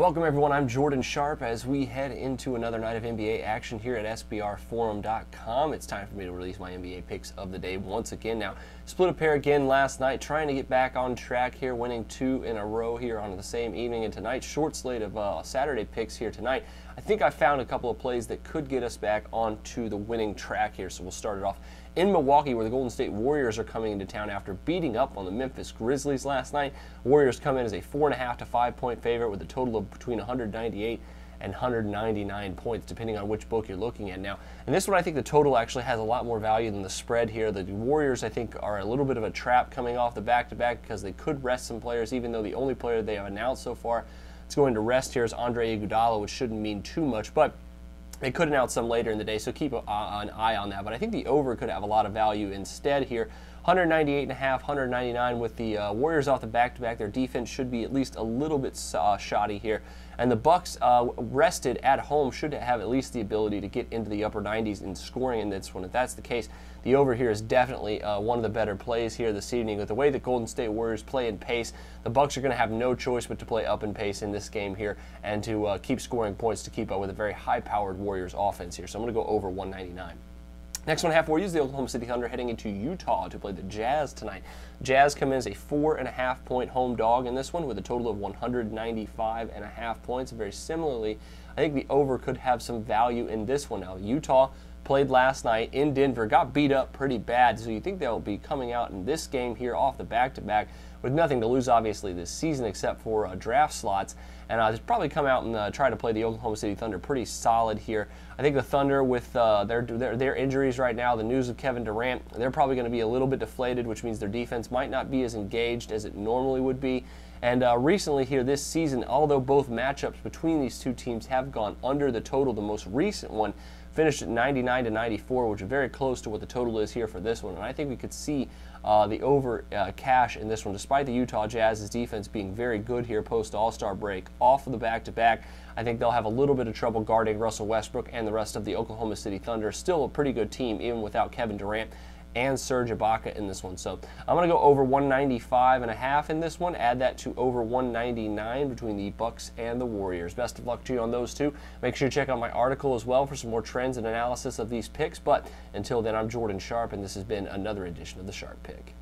Welcome, everyone. I'm Jordan Sharp as we head into another night of NBA action here at SBRForum.com. It's time for me to release my NBA picks of the day once again. Now, split a pair again last night, trying to get back on track here, winning two in a row here on the same evening. And tonight, short slate of uh, Saturday picks here tonight. I think I found a couple of plays that could get us back onto the winning track here. So we'll start it off in Milwaukee, where the Golden State Warriors are coming into town after beating up on the Memphis Grizzlies last night. Warriors come in as a four and a half to five point favorite with a total of between 198 and 199 points, depending on which book you're looking at now. And this one, I think the total actually has a lot more value than the spread here. The Warriors, I think, are a little bit of a trap coming off the back to back because they could rest some players, even though the only player they have announced so far is going to rest here is Andre Iguodala, which shouldn't mean too much. But they could announce some later in the day, so keep an eye on that. But I think the over could have a lot of value instead here. 198 and a half, 199 with the uh, Warriors off the back-to-back. Their defense should be at least a little bit uh, shoddy here, and the Bucks uh, rested at home should have at least the ability to get into the upper 90s in scoring in this one. If that's the case, the over here is definitely uh, one of the better plays here this evening. With the way the Golden State Warriors play in pace, the Bucks are going to have no choice but to play up in pace in this game here and to uh, keep scoring points to keep up with a very high-powered Warriors offense here. So I'm going to go over 199. Next one, half Warriors, the Oklahoma City Thunder heading into Utah to play the Jazz tonight. Jazz come in as a four and a half point home dog in this one with a total of 195 and a half points. Very similarly, I think the over could have some value in this one. Now, Utah played last night in Denver, got beat up pretty bad, so you think they'll be coming out in this game here off the back to back with nothing to lose, obviously, this season except for uh, draft slots. And uh, probably come out and uh, try to play the Oklahoma City Thunder pretty solid here. I think the Thunder, with uh, their, their, their injuries right now, the news of Kevin Durant, they're probably going to be a little bit deflated, which means their defense might not be as engaged as it normally would be. And uh, recently here this season, although both matchups between these two teams have gone under the total, the most recent one finished at 99 to 94, which is very close to what the total is here for this one. And I think we could see uh, the over uh, cash in this one, despite the Utah Jazz's defense being very good here post All Star break. Off of the back to back, I think they'll have a little bit of trouble guarding Russell Westbrook and the rest of the Oklahoma City Thunder. Still a pretty good team, even without Kevin Durant and Serge Ibaka in this one. So I'm going to go over 195 and a half in this one. Add that to over 199 between the Bucks and the Warriors. Best of luck to you on those two. Make sure you check out my article as well for some more trends and analysis of these picks. But until then, I'm Jordan Sharp, and this has been another edition of the Sharp Pick.